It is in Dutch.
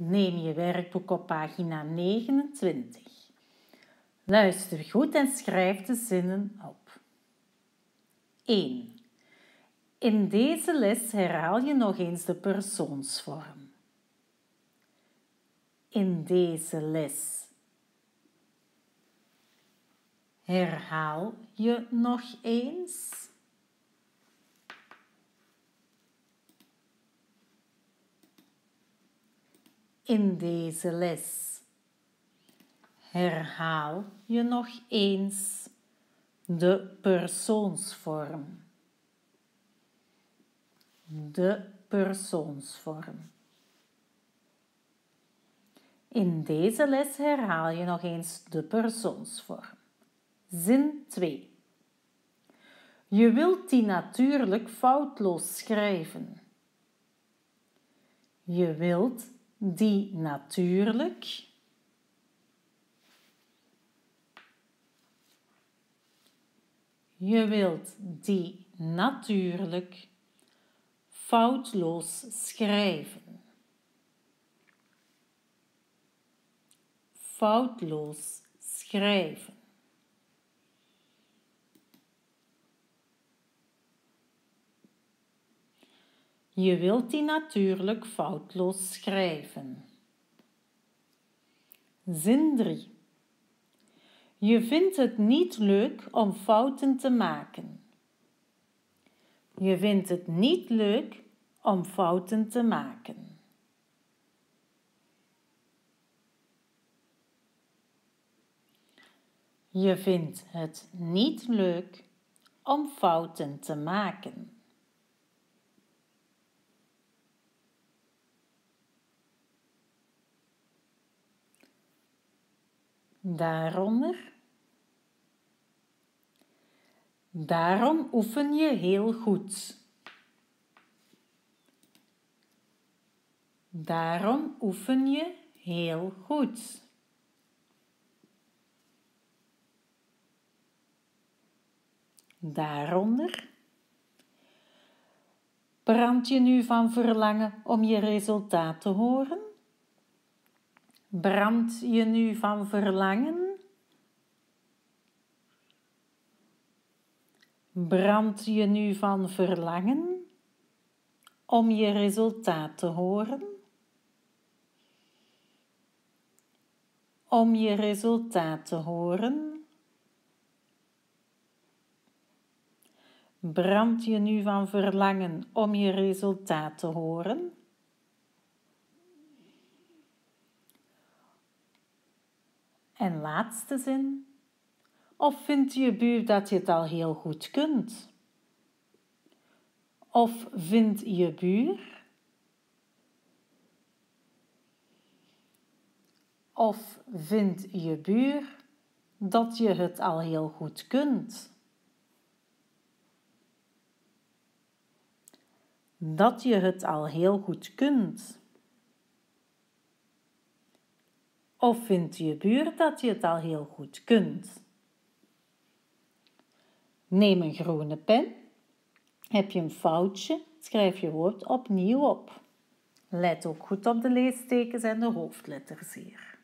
Neem je werkboek op pagina 29. Luister goed en schrijf de zinnen op. 1. In deze les herhaal je nog eens de persoonsvorm. In deze les herhaal je nog eens. In deze les herhaal je nog eens de persoonsvorm. De persoonsvorm. In deze les herhaal je nog eens de persoonsvorm. Zin 2. Je wilt die natuurlijk foutloos schrijven. Je wilt die natuurlijk Je wilt die natuurlijk foutloos schrijven. Foutloos schrijven. Je wilt die natuurlijk foutloos schrijven. Zin 3. Je vindt het niet leuk om fouten te maken. Je vindt het niet leuk om fouten te maken. Je vindt het niet leuk om fouten te maken. Daaronder. Daarom oefen je heel goed. Daarom oefen je heel goed. Daaronder. Brand je nu van verlangen om je resultaat te horen? Brand je nu van verlangen? Brand je nu van verlangen om je resultaat te horen? Om je resultaat te horen? Brand je nu van verlangen om je resultaat te horen? En laatste zin. Of vindt je buur dat je het al heel goed kunt? Of vindt je buur? Of vindt je buur dat je het al heel goed kunt? Dat je het al heel goed kunt. Of vindt je buur dat je het al heel goed kunt? Neem een groene pen. Heb je een foutje, schrijf je woord opnieuw op. Let ook goed op de leestekens en de hoofdletters hier.